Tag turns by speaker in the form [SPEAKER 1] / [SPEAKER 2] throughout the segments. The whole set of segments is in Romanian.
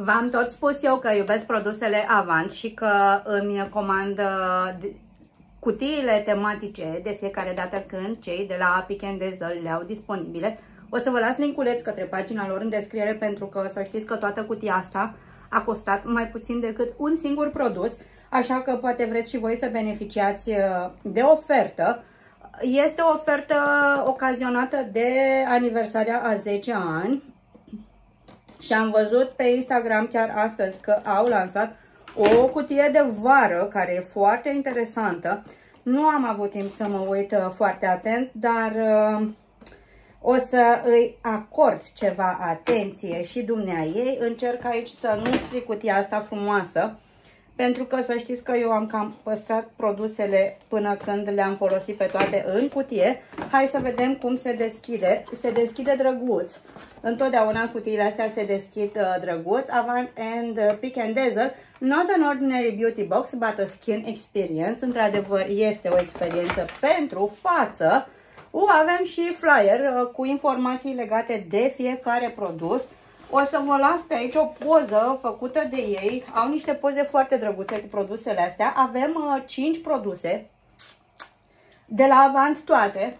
[SPEAKER 1] V-am tot spus eu că iubesc produsele Avant și că îmi comand uh, cutiile tematice de fiecare dată când cei de la Pick and Diesel le au disponibile. O să vă las linkuleț către pagina lor în descriere pentru că să știți că toată cutia asta a costat mai puțin decât un singur produs, așa că poate vreți și voi să beneficiați uh, de ofertă. Este o ofertă ocazionată de aniversarea a 10 ani și am văzut pe Instagram chiar astăzi că au lansat o cutie de vară care e foarte interesantă. Nu am avut timp să mă uit uh, foarte atent, dar uh, o să îi acord ceva atenție și dumnea ei. Încerc aici să nu stric cutia asta frumoasă, pentru că să știți că eu am cam păstrat produsele până când le-am folosit pe toate în cutie. Hai să vedem cum se deschide. Se deschide drăguț. Întotdeauna cutiile astea se deschid uh, drăguț. Avant and uh, Pick and Dazzle. Not an ordinary beauty box, but a skin experience. Într-adevăr, este o experiență pentru față. Uh, avem și flyer uh, cu informații legate de fiecare produs. O să vă las pe aici o poză făcută de ei. Au niște poze foarte drăguțe cu produsele astea. Avem uh, 5 produse de la Avant toate.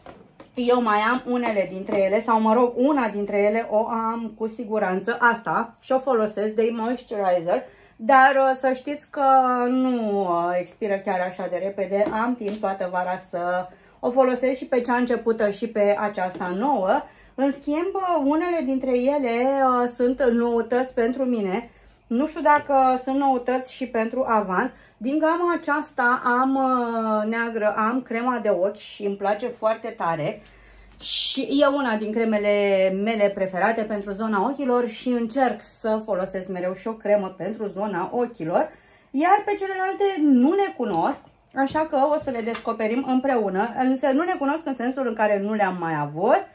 [SPEAKER 1] Eu mai am unele dintre ele, sau mă rog, una dintre ele o am cu siguranță, asta, și o folosesc de moisturizer, dar uh, să știți că nu uh, expiră chiar așa de repede, am timp toată vara să o folosesc și pe cea începută și pe aceasta nouă. În schimb, unele dintre ele uh, sunt noutăți pentru mine. Nu știu dacă sunt noutăți și pentru Avant. Din gama aceasta am uh, neagră, am crema de ochi și îmi place foarte tare. Și e una din cremele mele preferate pentru zona ochilor și încerc să folosesc mereu și o cremă pentru zona ochilor. Iar pe celelalte nu le cunosc, așa că o să le descoperim împreună. Însă nu le cunosc în sensul în care nu le-am mai avut.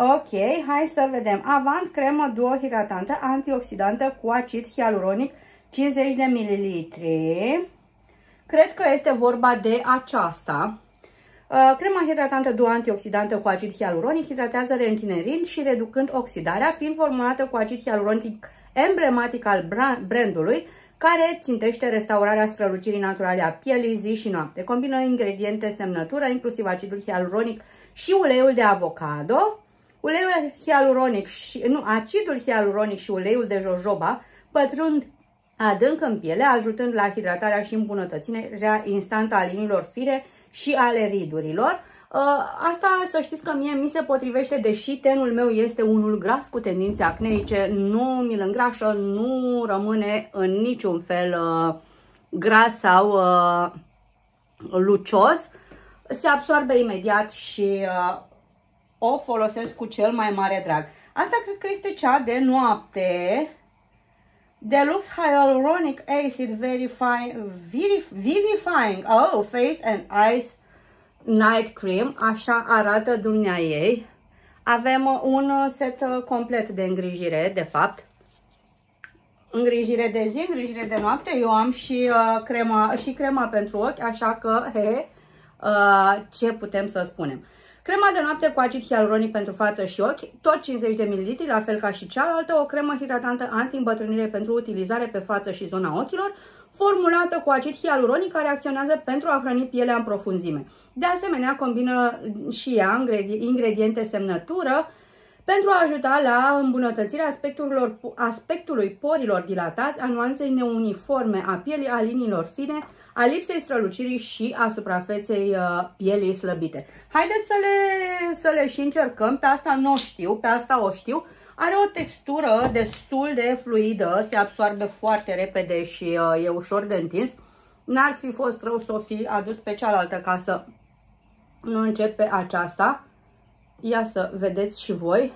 [SPEAKER 1] Ok, hai să vedem. Avant cremă duo hidratantă antioxidantă cu acid hialuronic 50 de ml. Cred că este vorba de aceasta. Uh, crema hidratantă duo antioxidantă cu acid hialuronic hidratează reîntinerind și reducând oxidarea, fiind formulată cu acid hialuronic emblematic al brandului, care țintește restaurarea strălucirii naturale a pielii zi și noapte. Combină ingrediente semnătură, inclusiv acidul hialuronic și uleiul de avocado. Uleiul hialuronic și, nu, acidul hialuronic și uleiul de jojoba pătrund adânc în piele, ajutând la hidratarea și îmbunătățirea instantă a liniilor fire și ale ridurilor. Uh, asta să știți că mie mi se potrivește, deși tenul meu este unul gras cu tendințe acneice, nu mi-l îngrașă, nu rămâne în niciun fel uh, gras sau uh, lucios. Se absorbe imediat și o folosesc cu cel mai mare drag. Asta cred că este cea de noapte. Deluxe Hyaluronic Acid Verifying, Vivifying oh, Face and Eyes Night Cream. Așa arată dumnea ei. Avem un set complet de îngrijire, de fapt. Îngrijire de zi, îngrijire de noapte. Eu am și, uh, crema, și crema pentru ochi, așa că, he, uh, ce putem să spunem. Crema de noapte cu acid hialuronic pentru față și ochi, tot 50 de ml, la fel ca și cealaltă, o cremă hidratantă anti-îmbătrânire pentru utilizare pe față și zona ochilor, formulată cu acid hialuronic care acționează pentru a hrăni pielea în profunzime. De asemenea, combină și ea ingrediente semnătură pentru a ajuta la îmbunătățirea aspectului porilor dilatați, a nuanței neuniforme a pielii, a liniilor fine, a lipsei strălucirii și a suprafeței uh, pielii slăbite. Haideți să le, să le și încercăm, pe asta nu știu, pe asta o știu. Are o textură destul de fluidă, se absorbe foarte repede și uh, e ușor de întins. N-ar fi fost rău să o fi adus pe cealaltă ca să nu încep pe aceasta. Ia să vedeți și voi.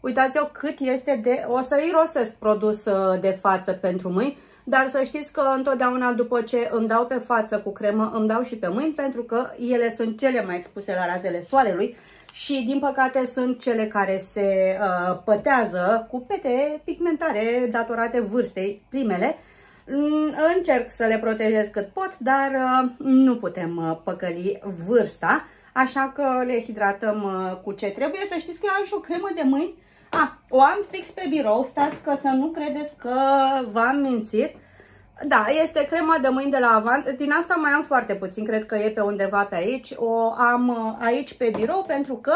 [SPEAKER 1] Uitați-o cât este de... O să irosesc produs uh, de față pentru mâini dar să știți că întotdeauna după ce îmi dau pe față cu cremă, îmi dau și pe mâini pentru că ele sunt cele mai expuse la razele soarelui și din păcate sunt cele care se uh, pătează cu pete pigmentare datorate vârstei primele. Mm, încerc să le protejez cât pot, dar uh, nu putem uh, păcăli vârsta, așa că le hidratăm uh, cu ce trebuie. Să știți că eu am și o cremă de mâini Ah, o am fix pe birou, stați că să nu credeți că v-am mințit. Da, este crema de mâini de la Avant. Din asta mai am foarte puțin, cred că e pe undeva pe aici. O am uh, aici pe birou pentru că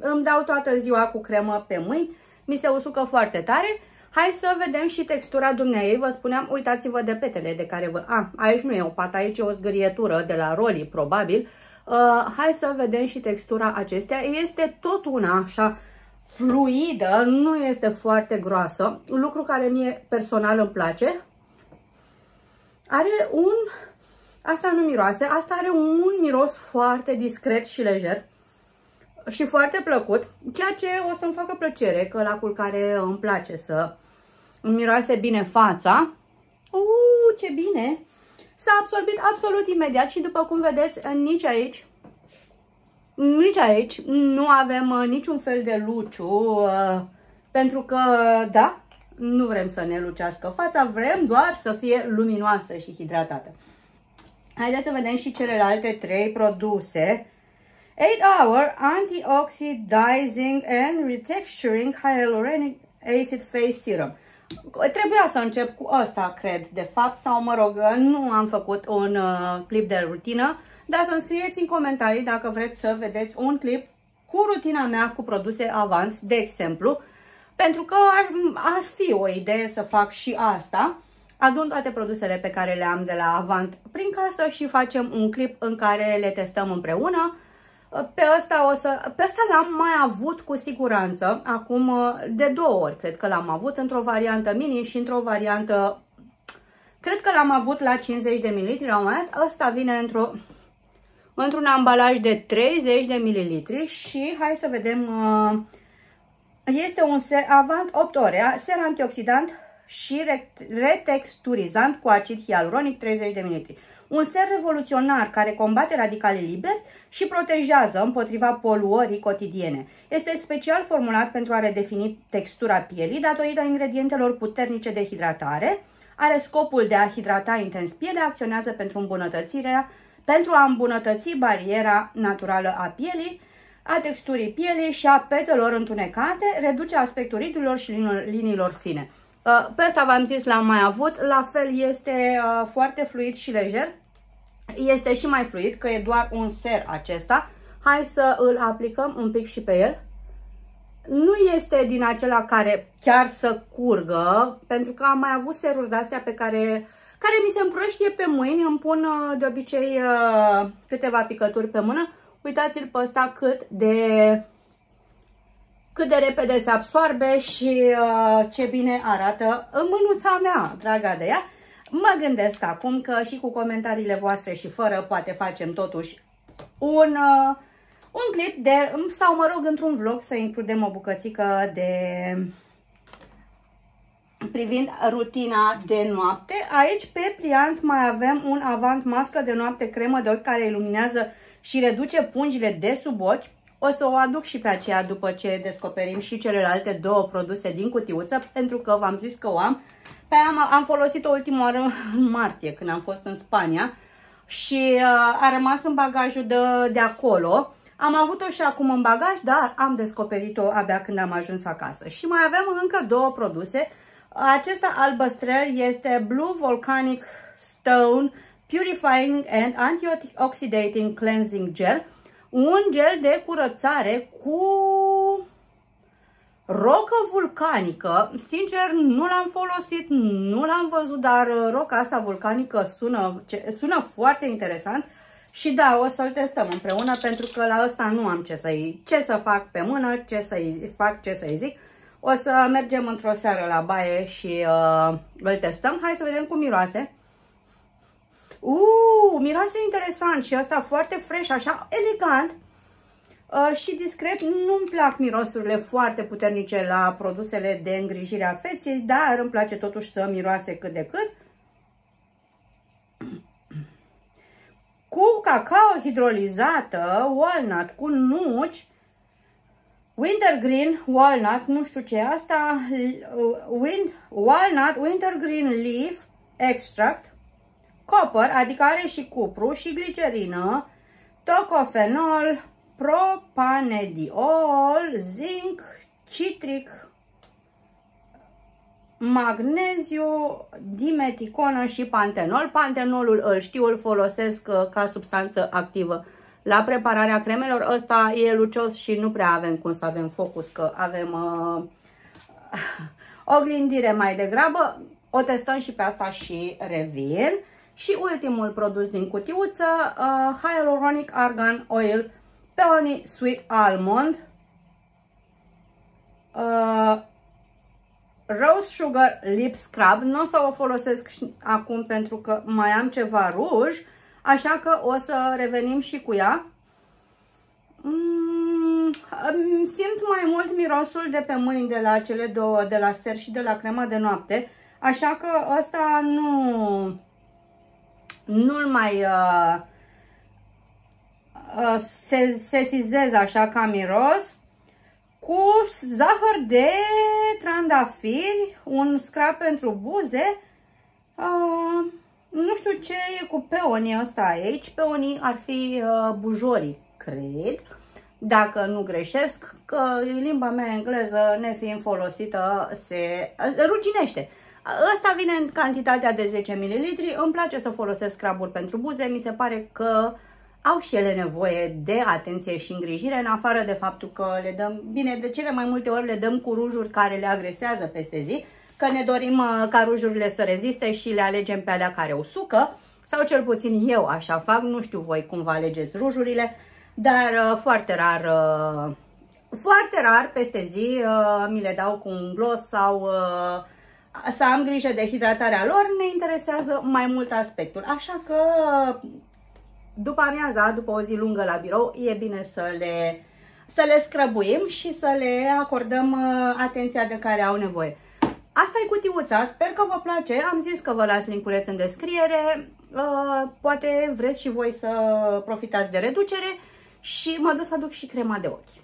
[SPEAKER 1] îmi dau toată ziua cu cremă pe mâini. Mi se usucă foarte tare. Hai să vedem și textura dumneai. Vă spuneam, uitați-vă de petele de care vă... A, aici nu e o pată, aici e o zgârietură de la Roli, probabil. Uh, hai să vedem și textura acestea. Este tot una așa fluidă, nu este foarte groasă. Lucru care mie personal îmi place. Are un... Asta nu miroase, asta are un miros foarte discret și lejer și foarte plăcut, ceea ce o să-mi facă plăcere, că la culcare îmi place să îmi miroase bine fața. Uuu, ce bine! S-a absorbit absolut imediat și după cum vedeți, nici aici, nici aici nu avem uh, niciun fel de luciu, uh, pentru că, da, nu vrem să ne lucească fața, vrem doar să fie luminoasă și hidratată. Haideți să vedem și celelalte trei produse. 8 Hour Antioxidizing and Retexturing Hyaluronic Acid Face Serum. Trebuia să încep cu ăsta, cred, de fapt, sau mă rog, nu am făcut un uh, clip de rutină, dar să-mi scrieți în comentarii dacă vreți să vedeți un clip cu rutina mea cu produse Avans, de exemplu, pentru că ar, ar fi o idee să fac și asta. Adun toate produsele pe care le am de la Avant prin casă și facem un clip în care le testăm împreună. Pe ăsta, o să, pe ăsta l-am mai avut cu siguranță, acum de două ori cred că l-am avut, într-o variantă mini și într-o variantă, cred că l-am avut la 50 de ml la un moment dat, ăsta vine într-o într-un ambalaj de 30 de ml și hai să vedem uh, este un ser Avant 8 ore, ser antioxidant și retexturizant cu acid hialuronic 30 de ml. Un ser revoluționar care combate radicalii liberi și protejează împotriva poluării cotidiene. Este special formulat pentru a redefini textura pielii datorită ingredientelor puternice de hidratare. Are scopul de a hidrata intens pielea, acționează pentru îmbunătățirea pentru a îmbunătăți bariera naturală a pielii, a texturii pielii și a petelor întunecate, reduce aspectul ridurilor și liniilor fine. Uh, pe asta v-am zis, l-am mai avut, la fel este uh, foarte fluid și lejer, este și mai fluid, că e doar un ser acesta. Hai să îl aplicăm un pic și pe el. Nu este din acela care chiar să curgă, pentru că am mai avut seruri de-astea pe care, care mi se împrăștie pe mâini, îmi pun uh, de obicei câteva picături pe mână Uitați-l pe ăsta cât de, cât de repede se absorbe și uh, ce bine arată în mânuța mea, draga de ea. Mă gândesc acum că și cu comentariile voastre și fără poate facem totuși un, uh, un clip de, sau mă rog într-un vlog să includem o bucățică de privind rutina de noapte. Aici pe pliant mai avem un avant mască de noapte cremă de ochi care iluminează și reduce pungile de sub ochi. O să o aduc și pe aceea după ce descoperim și celelalte două produse din cutiuță, pentru că v-am zis că o am. Pe aia am, am folosit-o ultima oară în martie, când am fost în Spania și uh, a rămas în bagajul de, de acolo. Am avut-o și acum în bagaj, dar am descoperit-o abia când am ajuns acasă. Și mai avem încă două produse. Acesta albăstrel este Blue Volcanic Stone Purifying and Antioxidating Cleansing Gel, un gel de curățare cu rocă vulcanică. Sincer, nu l-am folosit, nu l-am văzut, dar roca asta vulcanică sună, sună foarte interesant. Și da, o să-l testăm împreună pentru că la ăsta nu am ce să ce să fac pe mână, ce să-i fac, ce să-i zic. O să mergem într-o seară la baie și uh, îl testăm. Hai să vedem cum miroase. Uuu, miroase interesant și asta foarte fresh, așa elegant uh, și discret. Nu-mi plac mirosurile foarte puternice la produsele de îngrijire a feței, dar îmi place totuși să miroase cât de cât. Cu cacao hidrolizată, walnut cu nuci, wintergreen walnut, nu știu ce asta, uh, wind, walnut wintergreen leaf extract, copper, adică are și cupru și glicerină, tocofenol, propanediol, zinc, citric, magneziu, dimeticonă și pantenol. Pantenolul îl știu, îl folosesc uh, ca substanță activă la prepararea cremelor. Ăsta e lucios și nu prea avem cum să avem focus, că avem uh, oglindire mai degrabă. O testăm și pe asta și revin. Și ultimul produs din cutiuță, uh, Hyaluronic Argan Oil Peony Sweet Almond. Uh, Rose Sugar Lip Scrub. Nu o să o folosesc acum pentru că mai am ceva ruj, așa că o să revenim și cu ea. Mm, simt mai mult mirosul de pe mâini de la cele două, de la ser și de la crema de noapte, așa că ăsta nu nu-l mai uh, uh, se, sesizez așa ca miros cu zahăr de trandafiri, un scrap pentru buze. Uh, nu știu ce e cu peonii ăsta aici. Peonii ar fi uh, bujorii, cred. Dacă nu greșesc, că limba mea engleză, nefiind folosită, se uh, ruginește. Ăsta vine în cantitatea de 10 ml. Îmi place să folosesc scraburi pentru buze. Mi se pare că uh, au și ele nevoie de atenție și îngrijire, în afară de faptul că le dăm, bine, de cele mai multe ori le dăm cu rujuri care le agresează peste zi, că ne dorim uh, ca rujurile să reziste și le alegem pe alea care usucă, sau cel puțin eu așa fac, nu știu voi cum vă alegeți rujurile, dar uh, foarte rar, uh, foarte rar peste zi mi le dau cu un gloss sau să am grijă de hidratarea lor, ne interesează mai mult aspectul. Așa că după amiaza, după o zi lungă la birou, e bine să le, să le scrăbuim și să le acordăm uh, atenția de care au nevoie. Asta e cutiuța, sper că vă place, am zis că vă las linkuleț în descriere, uh, poate vreți și voi să profitați de reducere și mă duc să aduc și crema de ochi.